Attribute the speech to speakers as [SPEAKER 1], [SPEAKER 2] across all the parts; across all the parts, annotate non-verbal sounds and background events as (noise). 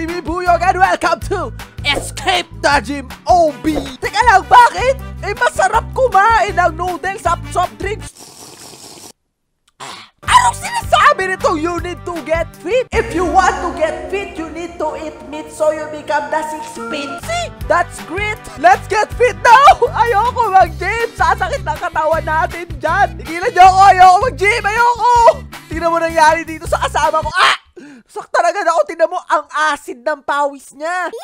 [SPEAKER 1] si Mibuyog and welcome to Escape the Gym OB! Teka lang, bakit? Eh, masarap kumain ng noodles at soft drinks. Anong sinasabi nito? You need to get fit. If you want to get fit, you need to eat meat so you become the six feet. See? That's great. Let's get fit now. (laughs) Ayoko mag-gym. Sasakit ang katawan natin dyan. Tigilan niyo ako. Ayoko mag-gym. Ayoko. Tingnan mo nangyari dito sa kasama ko. Ah! Sakta agad ako. Tingnan mo ang acid ng pawis niya.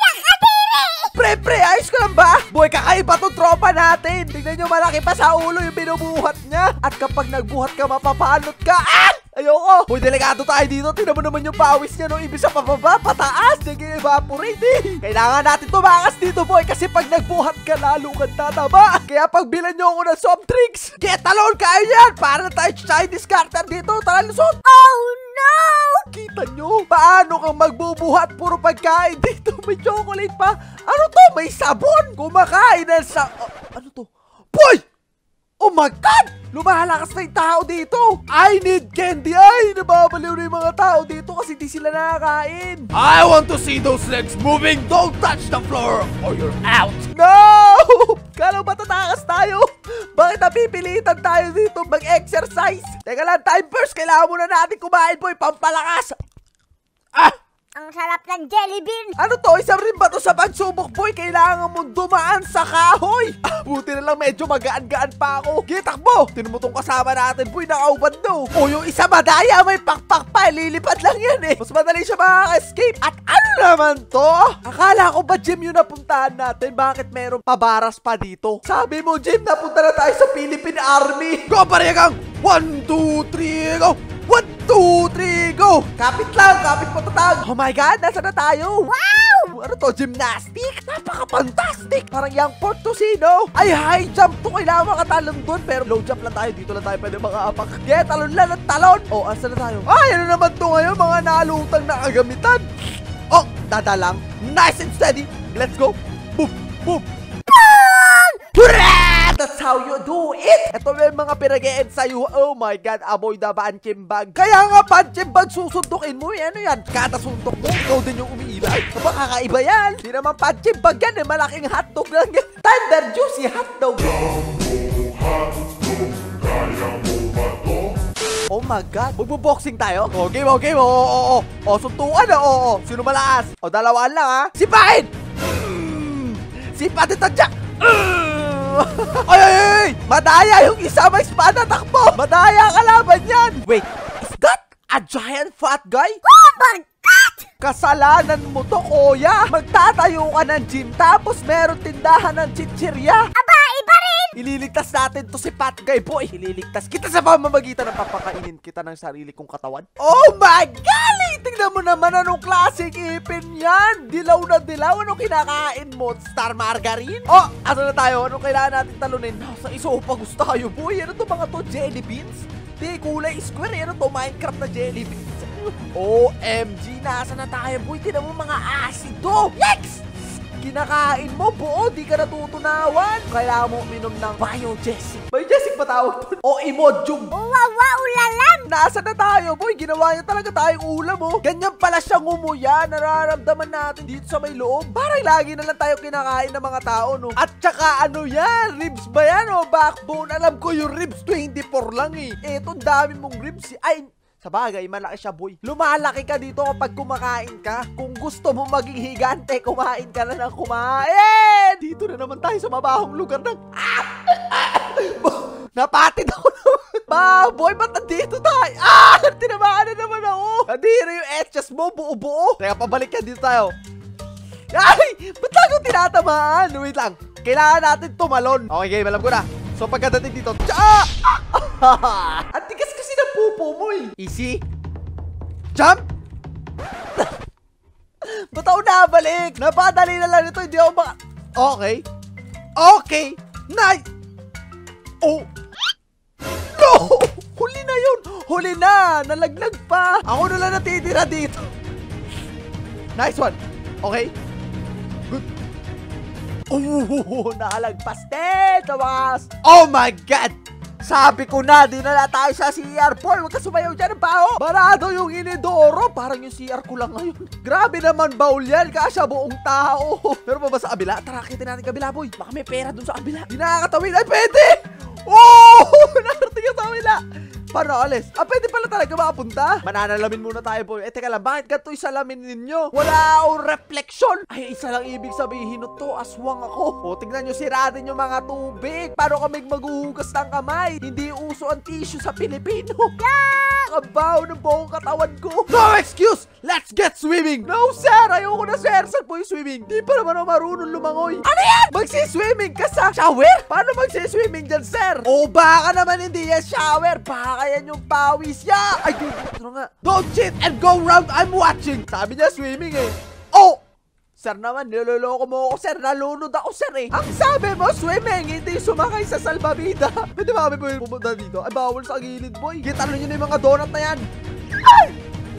[SPEAKER 1] Pre, pre, ayos ka lang ba? Boy, kakaiba tong tropa natin. Tingnan nyo, malaki pa sa ulo yung binubuhat niya. At kapag nagbuhat ka, mapapalot ka. Ah! Ayoko! Boy, delikado tayo dito. Tingnan mo naman yung pawis niya no. Ibig sa pababa, pataas. Nag-evaporate eh. Kailangan natin tumakas dito, boy. Kasi pag nagbuhat ka, lalo kang tataba. Kaya pag bilan nyo ako ng soft drinks, get alone kayo yan. Para na tayo Chinese Carter dito. Tara, lusot. Oh, no! Kita nyo? Paano kang magbubuhat? Puro pagkain (laughs) dito. May chocolate pa. Ano to? May sabon. Kumakain ng sa... Oh, ano to? Boy! Oh my God! Lumalakas na yung tao dito! I need candy! Ay! Nababaliw na yung mga tao dito kasi di sila nakakain!
[SPEAKER 2] I want to see those legs moving. Don't touch the floor or you're out.
[SPEAKER 1] No! (laughs) Kala ba tatakas tayo? Bakit napipilitan tayo dito mag-exercise? Teka lang, time first. Kailangan muna natin kumain, boy. Pampalakas! Ah!
[SPEAKER 3] Ang sarap ng jelly bean.
[SPEAKER 1] Ano to? Isa rin ba to sa pagsubok, boy? Kailangan mong dumaan sa kahoy. Ah, buti na lang medyo magaan-gaan pa ako. Gitakbo! Tinan mo tong kasama natin, boy. Nakaubad do. O yung isa madaya, may pakpak pa. Lilipad lang yan eh. Mas madali siya makaka-escape. At ano naman to? Akala ko ba gym yung napuntahan natin? Bakit merong pabaras pa dito? Sabi mo, gym, napunta na tayo sa Philippine Army.
[SPEAKER 2] Go, paregang! One, two, three, go!
[SPEAKER 1] One, two, three, go! Kapit lang, kapit mo tatag. Oh my God, nasa na tayo?
[SPEAKER 3] Wow!
[SPEAKER 1] Ano to, gymnastic? Napaka-fantastic! Parang yung port to sino? Ay, high jump to. Kailangan makatalon doon. Pero low jump lang tayo. Dito lang tayo pwede makaapak. Yeah, talon lang ng talon. Oh, asa na tayo? Ay, ano naman to ngayon? Mga nalutang na kagamitan. Oh, dada lang. Nice and steady. Let's go. Boop, boop. That's how you do it! Ito yung mga pinag-e-end sa'yo. Oh my God, avoid the punching bag. Kaya nga punching bag susundukin mo. eh. Ano yan? Kada suntok mo, ikaw din yung umiilag. Aba, kakaiba yan. Hindi naman punching bag yan eh. Malaking hotdog lang yan. Tender juicy hotdog. Oh my God. Magbo-boxing tayo? Oh, game, oh, game. Oo, oo, oo. Oh, suntukan, oh, oo. Sino malakas? Oh, dalawaan lang, ha? Sipain! Mm. Sipa dito, Jack! (laughs) ay, ay, ay, ay! Madaya yung isa may espada, takbo! Madaya kalaban yan! Wait, is that a giant fat guy?
[SPEAKER 3] Oh my God!
[SPEAKER 1] Kasalanan mo to, kuya! Magtatayo ka ng gym tapos meron tindahan ng chichirya!
[SPEAKER 3] Aba!
[SPEAKER 1] Ililigtas natin to si Fat Guy Boy! Ililigtas kita sa pamamagitan ng papakainin kita ng sarili kong katawan. Oh my golly! Tingnan mo naman anong klaseng ipin yan! Dilaw na dilaw! Anong kinakain mo? Star margarine? Oh! Ano na tayo? Anong kailangan natin talunin? Nasa isopagus tayo, boy! Ano to mga to? Jelly beans? Di, kulay square. Ano to? Minecraft na jelly beans. OMG! Nasa na tayo, boy? Tingnan mo mga asido! Yikes! Kinakain mo, buo, di ka natutunawan. Kailangan mo uminom ng Biogesic. Biogesic ba tawag doon? O Imodium.
[SPEAKER 3] Uwawa ulalan!
[SPEAKER 1] Nasa na tayo, boy? Ginawa niya talaga tayong ulam, oh. Ganyan pala siyang umuya. Nararamdaman natin dito sa may loob. Parang lagi na lang tayo kinakain ng mga tao, no? At saka ano yan? Ribs ba yan, o backbone? Alam ko yung ribs 24 lang, eh. Eto, dami mong ribs. eh. Ay, sa bagay, malaki siya, boy. Lumalaki ka dito kapag kumakain ka. Kung gusto mo maging higante, kumain ka na ng kumain. Dito na naman tayo sa mabahong lugar ng... Ah! (laughs) Napatid ako naman. Baboy, ba't nandito tayo? Ah! Tinamaan na naman ako. Nadiri yung etches mo, buo-buo. Teka, pabalik yan dito tayo. Ay! Ba't lang ako tinatamaan? Wait lang. Kailangan natin tumalon. Okay, game. Alam ko na. So, pagkadating dito, tsa! (laughs) Ang ng pupo mo eh. Easy. Jump! (laughs) Ba't ako nabalik? Napadali na lang ito. Hindi ako maka... Okay. Okay. Nice. Oh. No! (laughs) Huli na yun. Huli na. Nalaglag pa. Ako na lang natitira dito. Nice one. Okay. Good. (laughs) Oh, nakalagpas din. Tawas. Oh my God. Sabi ko na, dinala tayo sa CR. Boy, huwag ka sumayaw dyan bao. Barado yung inidoro. Parang yung CR ko lang ngayon. Grabe naman, baul yan. Kasya buong tao. (laughs) Pero pa ba sa kabila? Tara, kitin natin kabila, boy. Baka may pera dun sa kabila. Di nakakatawid. Ay, pwede! Oh! (laughs) Nakarating ka sa kabila. Paano alis? Ah, pwede pala talaga makapunta. Mananalamin muna tayo, boy. Eh, teka lang, bakit ganito yung salamin ninyo? Wala akong reflection. Ay, isa lang ibig sabihin to. Aswang ako. O, tignan nyo, sira din yung mga tubig. Paano kami maghuhugas ng kamay? Hindi uso ang tissue sa Pilipino. (laughs) Kabaw ng buong katawan ko. No excuse! Let's get swimming! No, sir! Ayoko na, sir! Saan po yung swimming? Di pa naman ako marunong lumangoy. Ano yan? Magsiswimming ka sa shower? Paano magsiswimming dyan, sir? O baka naman hindi yan shower. Baka yan yung pawis niya. Ay, ano nga? Don't cheat and go round. I'm watching. Sabi niya swimming eh. Oh! Sir naman, niloloko mo ako, sir. Nalunod ako, sir eh. Ang sabi mo, swimming, hindi sumakay sa salbabida. (laughs) Pwede ba kami pumunta dito? Ay, bawal sa gilid, boy. Kita nyo na yung mga donut na yan. Ay!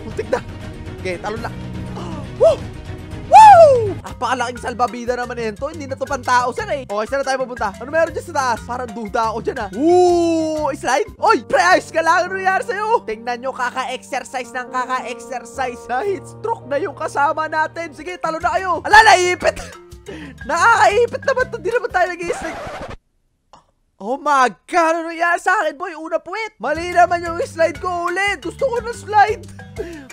[SPEAKER 1] Muntik na. Okay, talon na. (gasps) Woo! Napakalaking salbabida naman nito. Hindi na to pantao, sir eh. Okay, saan na tayo pupunta? Ano meron dyan sa taas? Parang duda ako dyan ah. Woo! Slide? Oy! Pre, ayos ka lang. Ano nangyari sa'yo? Tingnan nyo, kaka-exercise ng kaka-exercise. Na-heat stroke na yung kasama natin. Sige, talo na kayo. Ala, naiipit. (laughs) Nakakaipit naman to. Di naman tayo nag-slide. Oh my God! Ano nangyari sa akin, boy? Una puwet! Mali naman yung slide ko ulit! Gusto ko na slide!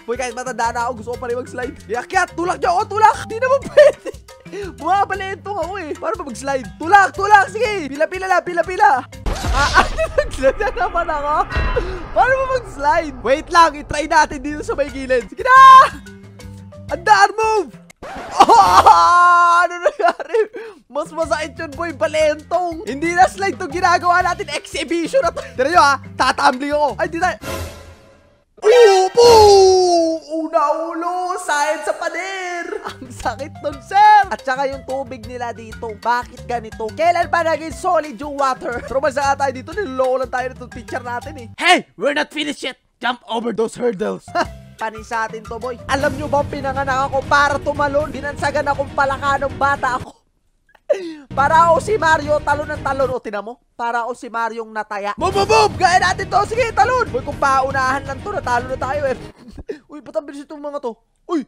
[SPEAKER 1] Boy, kahit matanda na ako, gusto ko pa rin mag-slide. Yakyat! Tulak niyo ako! Tulak! Di naman pwede! (laughs) Bumabalentong ako eh. Paano ba mag-slide? Tulak! Tulak! Sige! Pila-pila lang! Pila-pila! (laughs) Ah, ah, na naman ako. (laughs) Paano ba mag-slide? Wait lang, itry natin dito sa may gilid. Sige na! Andar, move! Oh, ano nangyari? Mas masakit yun, boy. Balentong. Hindi na slide to ginagawa natin. Exhibition na to. Tira nyo, ha? Tatambling ako. Ay, di tayo. Upo! Una ulo, sahid sa pader. (laughs) Ang sakit nun, sir. At saka yung tubig nila dito. Bakit ganito? Kailan pa naging solid yung water? (laughs) Pero masaya tayo dito. Niloloko lang tayo nitong teacher natin eh.
[SPEAKER 2] Hey, we're not finished yet. Jump over those hurdles. (laughs)
[SPEAKER 1] Panis sa atin to, boy. Alam nyo ba, pinanganak ako para tumalon. Binansagan akong palaka ng bata ako. para ako si Mario, talon ng talon. O, tinan mo? Para ako si Mario nataya. Move, move, move! Gaya natin to. Sige, talon! Boy, kung paunahan lang to, natalo na tayo eh. (laughs) Uy, ba't ang bilis itong mga to? Uy!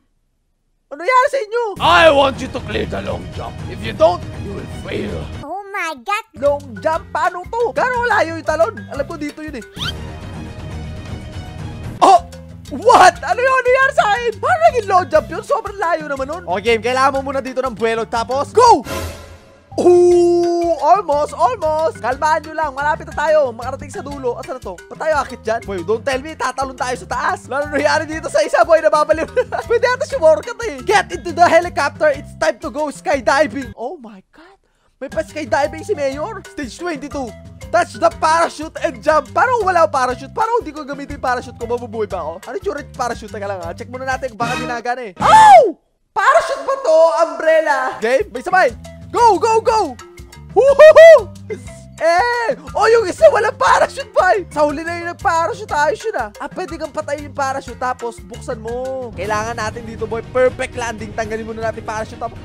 [SPEAKER 1] Ano nangyari sa inyo?
[SPEAKER 2] I want you to clear the long jump. If you don't, you will fail.
[SPEAKER 3] Oh my God!
[SPEAKER 1] Long jump? Paano to? Gano'ng layo yung talon? Alam ko dito yun eh. Oh! What? Ano yung nangyari sa akin? Paano naging long jump yun? Sobrang layo naman nun. Okay, game. Kailangan mo muna dito ng buwelo. Tapos, go! Ooh! Almost, almost! Kalmahan nyo lang. Malapit na tayo. Makarating sa dulo. Asa na to? Ba't tayo akit dyan? Boy, don't tell me. Tatalon tayo sa taas. Lalo nangyari dito sa isa, boy. Nababaliw na. (laughs) Pwede ata siya workout eh. Get into the helicopter. It's time to go skydiving. Oh my God. May pa skydiving si Mayor. Stage 22. Touch the parachute and jump. Parang wala parachute. Parang hindi ko gamitin yung parachute ko. Mabubuhay pa ako. Ano yung parachute? Teka lang ha. Check muna natin kung baka ginagana eh. Oh! Parachute ba to? Umbrella. Okay, may sabay. Go, go, go! Woohoo! Eh! Oh, yung isa walang parachute, boy! Sa huli na yung nag-parachute, ayos yun ah. Ah, pwede kang patayin yung parachute tapos buksan mo. Kailangan natin dito, boy. Perfect landing. Tanggalin muna natin yung parachute tapos...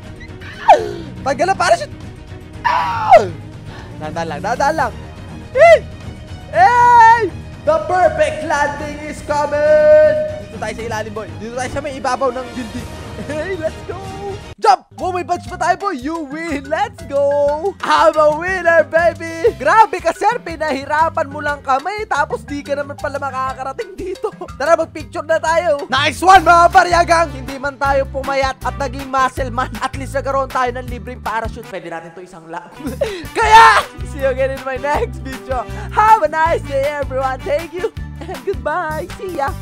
[SPEAKER 1] (gasps) Tanggal ang parachute! Ah! (gasps) Dadaan lang, dadaan lang. Hey! Hey! The perfect landing is coming! Dito tayo sa ilalim, boy. Dito tayo sa may ibabaw ng dinding. (laughs) Hey, let's go! Jump! Oh, may badge pa tayo, boy. You win. Let's go! I'm a winner, baby! Grabe ka, sir. Pinahirapan mo lang kami. Tapos di ka naman pala makakarating dito. (laughs) Tara, mag-picture na tayo. Nice one, mga baryagang! Hindi man tayo pumayat at naging muscle man. At least nagkaroon tayo ng libreng parachute. Pwede natin to isang lap. (laughs) Kaya, see you again in my next video. Have a nice day, everyone. Thank you. And goodbye. See ya.